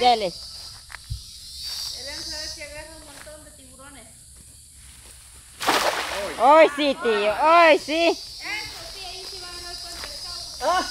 Dale. Elena sabe que agarra un montón de tiburones. Hoy sí, tío. Hoy sí. Eso sí, ahí sí van a dar cuenta. ¡Ah!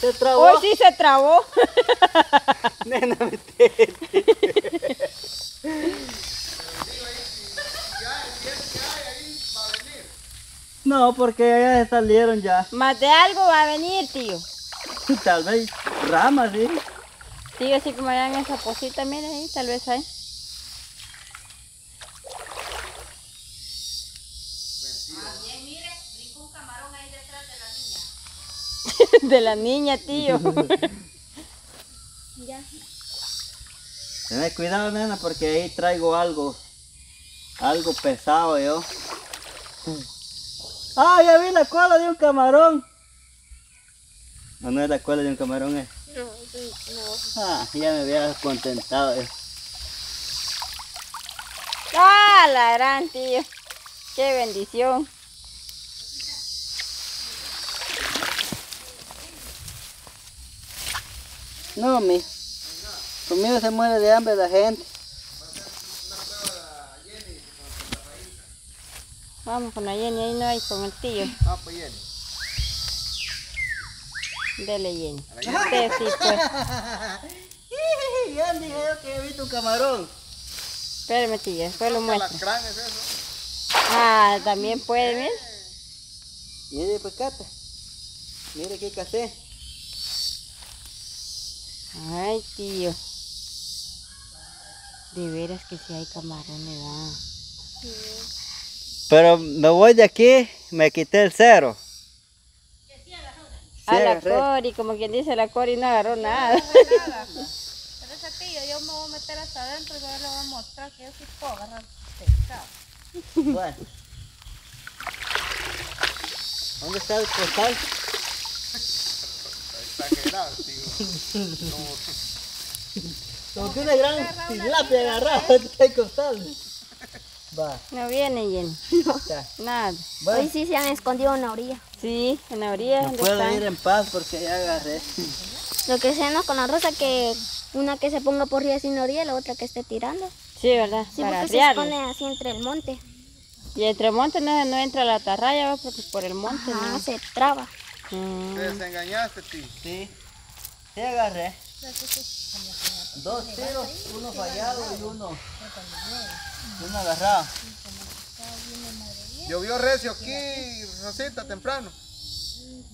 Se trabó. Hoy sí se trabó. Nena, metete. No, porque ya salieron ya. Más de algo va a venir, tío. Tal vez ramas, ¿sí? Tío, así como vean esa posita, mira ahí, tal vez hay. Bien, mire, brincó un camarón ahí detrás de la niña. De la niña, tío. Ya. Tened cuidado, nena, porque ahí traigo algo. Algo pesado yo. ¡Ah, ya vi la cola de un camarón! No, no es la cola de un camarón, es. No, no. Ah, ya me había contentado. eh. ¡Ah, la gran, tío! ¡Qué bendición! No, mi. Conmigo se muere de hambre la gente. Vamos con la Jenny, ahí no hay con el tío. Ah, pues Jenny. Dele, Jenny. Usted sí, pues. ya dije yo que he visto un camarón. Espérame, tío, después lo muestro. Alacrán es eso. Ah, también puede, mira. Mire, pues cata. Mire qué casé. Ay, tío. De veras que si hay camarones, ¿verdad? Pero me voy de aquí, me quité el cero. A la. Cori, como quien dice, la Cori no agarró nada. Pero ese tío, yo me voy a meter hasta adentro y yo le voy a mostrar que yo sí puedo agarrar pescado. Bueno. ¿Dónde está el costal? Exagerado, tío. Como que una gran tilapia agarrada el costal. Va, No viene, Jenny. ya. Nada. Hoy sí se han escondido en la orilla. Sí, en la orilla. no ¿dónde puedo están? ir en paz porque ya agarré. Lo que hacemos con la rosa que una que se ponga por arriba sin la orilla y la otra que esté tirando. Sí, ¿verdad? Sí, Para porque se arriarlo. esconde así entre el monte. Y entre monte no, no entra la tarraya, ¿va? porque por el monte Ajá, no. se traba. Mm. Te desengañaste, tío. Sí, sí agarré. Dos tiros, uno fallado y uno, uno agarrado. Llovió recio aquí, Rosita, temprano.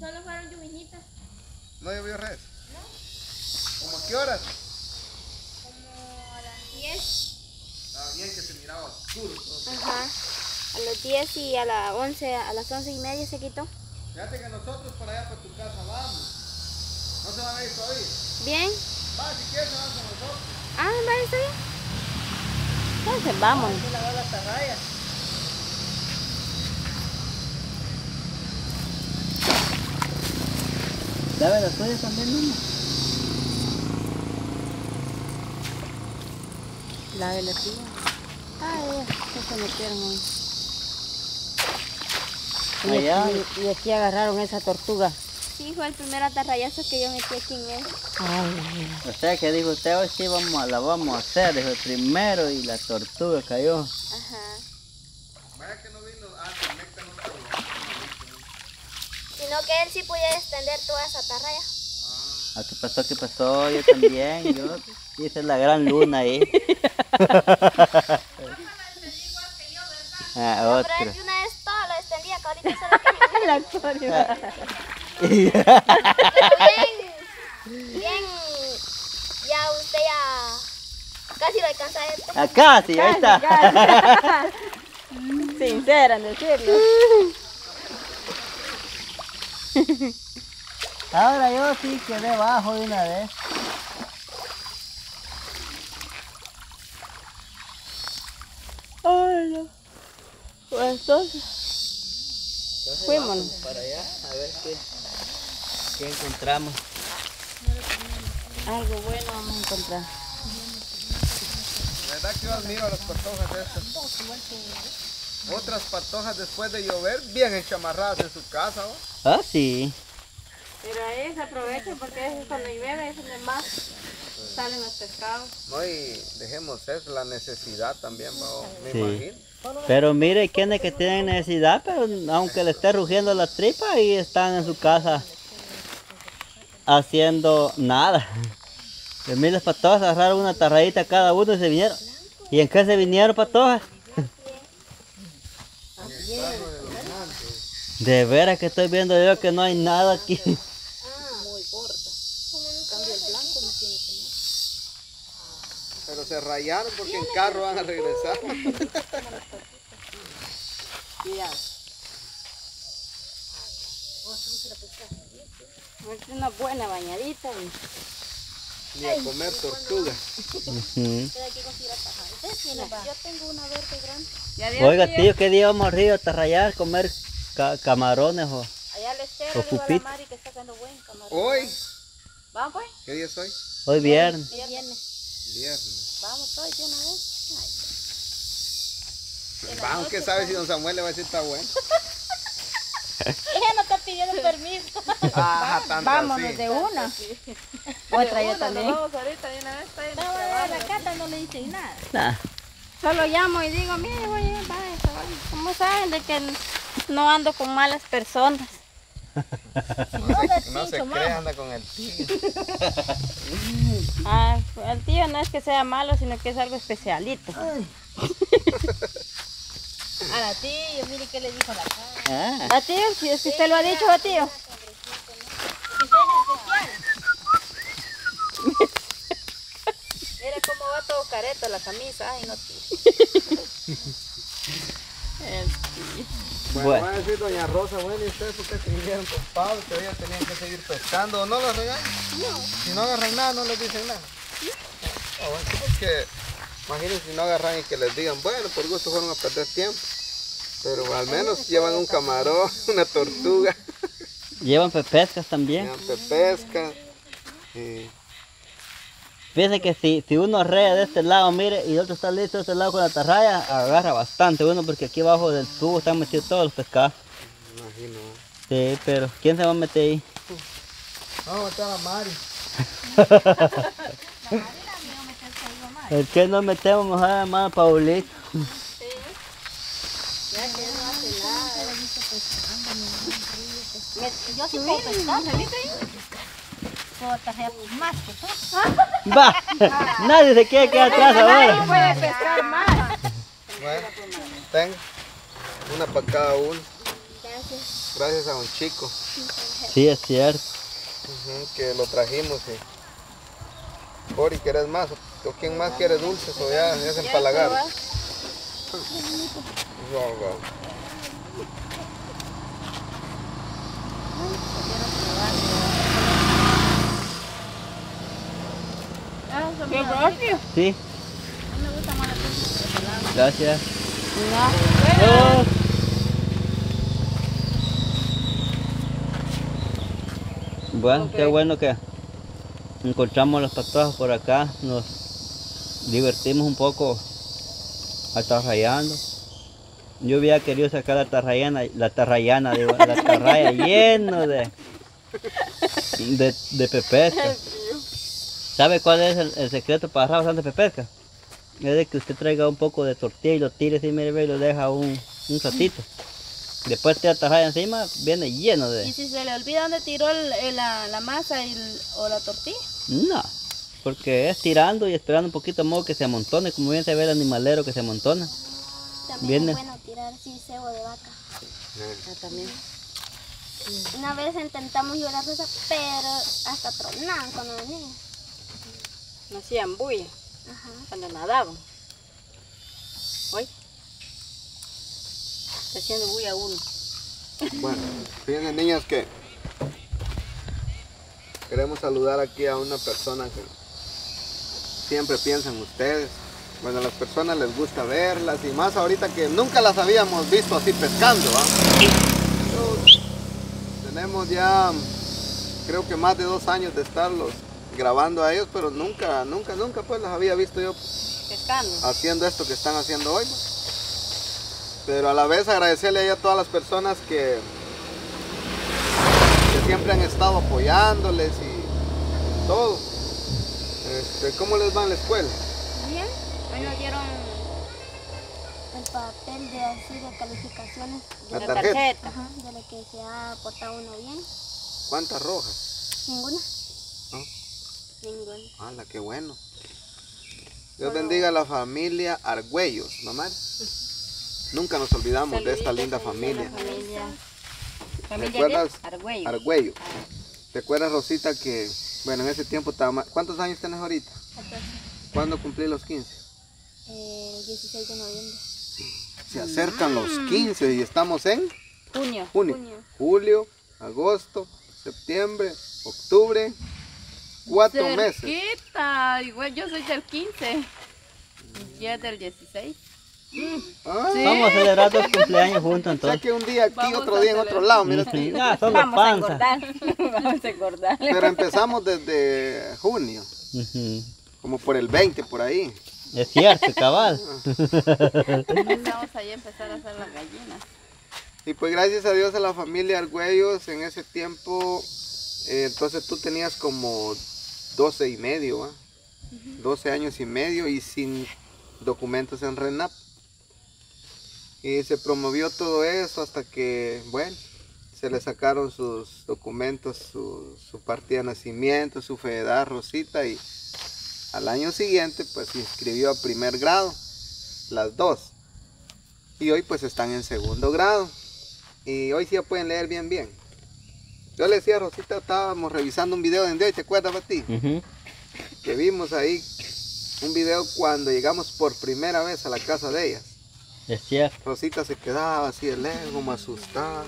Solo fueron lluvinitas. No llovió recio. ¿Cómo a qué horas? Como a las 10. Estaba bien que se miraba oscuro. Ajá. A las 10 y a las 11, a las 11 y media se quitó. Fíjate que nosotros para allá, para tu casa, vamos. No se van a ir todavía. Bien. Va, si quieres, se van con nosotros. Ah, vale, está bien. Entonces, vamos. Hay que lavar las tarrayas. Lave las tuyas también, niña. La de la tía. Ay, ya se metieron ahí. Y Allá. aquí, y aquí agarraron esa tortuga. Sí, fue el primer atarrayazo que yo metí aquí en él. Ay, O sea que dijo usted, hoy sí vamos a, la vamos a hacer, dijo el primero y la tortuga cayó. Ajá. Vaya que no vino. Ah, que Necta no. Sino que él sí podía extender toda esa atarraya. Ah, ¿qué pasó? ¿Qué pasó? Yo también, yo hice la gran luna ahí. ah, Pero otro. él de una vez todo lo extendía, que ahorita solo que la Cori, va. bien, bien, ya usted ya casi lo alcanza a este. Acá, sí, ahí está. Sincera en decirlo. Ahora yo sí quedé bajo de una vez. Ay, no. Pues entonces, Entonces vamos para allá a ver qué, qué encontramos. algo bueno vamos a encontrar. La verdad que yo admiro a las patojas estas. Otras patojas después de llover, bien enchamarradas en su casa. ¿no? Ah, sí. Pero ahí se aprovecha porque es cuando llueve es donde más salen los pescados. No, y dejemos eso, la necesidad también, me Sí. imagino. Pero mire, hay quienes que tienen necesidad, pero aunque le esté rugiendo la tripa y están en su casa haciendo nada. De miles patojas agarraron una tarradita cada uno y se vinieron. ¿Y en qué se vinieron patojas? De veras que estoy viendo yo que no hay nada aquí. Se rayaron porque en carro van a regresar. Es una buena bañadita. y- Ni a comer tortuga. Yo tengo una verde grande. Oiga, tío, ¿qué día vamos a Río a Tarrayar, comer ca- camarones o...? Allá le espero, O digo a la. Mari que está sacando buen camarón. Hoy, Vamos pues, ¿qué día es hoy? Hoy viernes. Viernes. Vamos hoy de una vez. Vamos, que sabe si don Samuel le va a decir está bueno. Ella no está pidiendo permiso. Ah, tanto Vámonos así. de una. Otra yo también. Nos vamos ahorita de una vez, está a trabajo. la casa, no le dicen nada. Nah. Solo llamo y digo, mire, voy a ir, vaya. ¿Cómo saben de que no ando con malas personas? No se, no se cree, anda con el tigre. Ah, el tío no es que sea malo, sino que es algo especialito. A la tía, mire qué le dijo la cara. Ah, ¿A tío? Si es que usted lo ha dicho, a tío. Mira cómo va todo careto la camisa. Ay, no, tío. Bueno, Bueno. va a decir doña Rosa, bueno, ¿y ustedes por qué se vinieron con Pablo? Que ellos tenían que seguir pescando. ¿O no los regañan? No. Si no agarran nada, no les dicen nada. Ah, bueno, sí, porque imagínense si no agarran y que les digan, bueno, por gusto fueron a perder tiempo. Pero al menos llevan un camarón, una tortuga, llevan pepescas también. llevan pesca. Y Fíjense que si, si uno rea de este lado, mire, y el otro está listo de este lado con la tarraya, agarra bastante uno porque aquí abajo del tubo están metidos todos los pescados. imagino. Sí, pero ¿quién se va a meter ahí? Vamos a matar a Mari. ¿El que nos metemos mejor a hermano Paulito? Yo sí puedo pescar. Más que tú. Va, nadie se quiere quedar atrás ahora. Puede pescar más. Bueno, tenga una para cada uno. Gracias. Gracias a un chico Sí, es cierto. que lo trajimos. Y... Cori, ¿quieres más? ¿O quién más quiere dulces o ya, ya se empalagaron? No, no. ¿Qué propio? Sí. Gracias. No. Oh. Bueno, qué bueno que encontramos los patojos por acá. Nos divertimos un poco atarrayando. Yo hubiera querido sacar la tarrayana, la tarrayana, digo, la tarraya lleno de, de, de. ¿Sabe cuál es el, el secreto para agarrar bastante pepesca? Es de que usted traiga un poco de tortilla y lo tire así, mire, ve, y lo deja un, un ratito. Después tira tarraya encima, viene lleno ¿Y de... si se le olvida dónde tiró el- el- la, la masa y el- o la tortilla? No, porque es tirando y esperando un poquito más que se amontone, como bien se ve el animalero que se amontona. También Viene. es bueno tirar así cebo de vaca. Ah, también. Una vez intentamos llevar la rosa, pero hasta tronaban cuando venían. No hacían bulla Ajá. cuando nadaban. Hoy. Está haciendo bulla uno. Bueno, fíjense niñas que queremos saludar aquí a una persona que siempre piensa en ustedes. Bueno, a las personas les gusta verlas y más ahorita que nunca las habíamos visto así pescando. ¿va? Tenemos ya creo que más de dos años de estarlos grabando a ellos, pero nunca, nunca, nunca pues las había visto yo Pescando. haciendo esto que están haciendo hoy. pues. Pero a la vez agradecerle a todas las personas que, que siempre han estado apoyándoles y todo. Este, ¿De ¿Cómo les va en la escuela? Bien, hoy nos dieron el papel de así de calificaciones La de, tarjeta. ajá, de lo que se ha portado uno bien. ¿Cuántas rojas? Ninguna. ¿No? Ninguna. ¡Hala, qué bueno! Dios bendiga a la familia Argüellos, mamá. Nunca nos olvidamos de esta linda familia. Familia. ¿Te Familia acuerdas? de Argüello. Argüello. ¿Te acuerdas, Rosita, que, bueno, en ese tiempo estaba ¿Cuántos años tienes ahorita? ¿Cuándo cumplí los 15? Eh, el 16 de noviembre. Se acercan los 15 y estamos en. Junio. Julio, agosto, septiembre, octubre, cuatro meses. Cerquita, igual yo soy del 15. Y es del 16. Ah, Vamos a celebrar dos cumpleaños juntos O sea entonces. que un día aquí, Vamos otro a día en otro lado, mira. Ujú. Ah, solo Vamos a panza. engordar. Vamos a engordar. Pero empezamos desde junio, Ujú. como por el 20 por ahí. Es cierto, cabal. Empezamos ahí a empezar a hacer las gallinas. Y pues gracias a Dios a la familia Argüellos en ese tiempo, eh, entonces tú tenías como 12 y medio, ¿ah? 12 años y medio y sin documentos en RENAP. Y se promovió todo eso hasta que, bueno, se le sacaron sus documentos, su, su partida de nacimiento, su fe de edad, Rosita, y al año siguiente pues se inscribió a primer grado, las dos. Y hoy pues están en segundo grado. Y hoy sí ya pueden leer bien bien. Yo le decía a Rosita, estábamos revisando un video de hoy, ¿te acuerdas, Pati? Ujú. Que vimos ahí un video cuando llegamos por primera vez a la casa de ellas. Es cierto. Rosita se quedaba así de lejos, como asustada.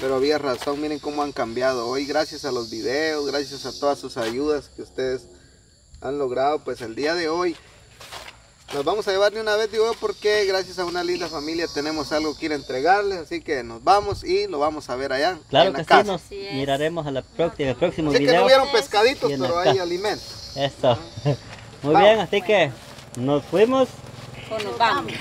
Pero había razón, miren cómo han cambiado hoy, gracias a los videos, gracias a todas sus ayudas que ustedes han logrado, pues el día de hoy nos vamos a llevar de una vez, digo yo, porque gracias a una linda familia tenemos algo que ir a entregarles, así que nos vamos y lo vamos a ver allá Claro en la que sí, casa. nos Así es. miraremos a la próxima, el próximo Sé que no video. hubieron pescaditos, en la pero hay alimento. Eso. Muy Vamos. bien, así que nos fuimos. O nos vamos.